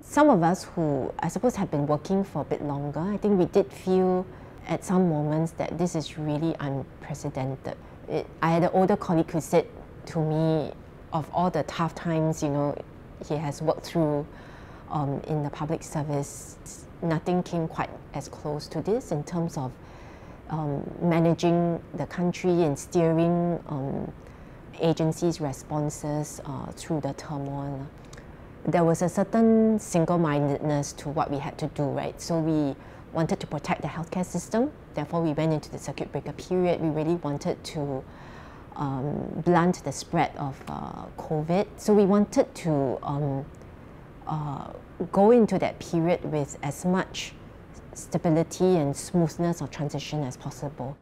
Some of us who I suppose have been working for a bit longer, I think we did feel at some moments that this is really unprecedented. It, I had an older colleague who said to me, of all the tough times, you know, he has worked through um, in the public service, nothing came quite as close to this in terms of um, managing the country and steering um, agencies' responses uh, through the turmoil. There was a certain single-mindedness to what we had to do, right? So we wanted to protect the healthcare system. Therefore, we went into the circuit breaker period. We really wanted to um, blunt the spread of uh, COVID. So we wanted to um, uh, go into that period with as much stability and smoothness of transition as possible.